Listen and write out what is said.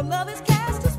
your love is cast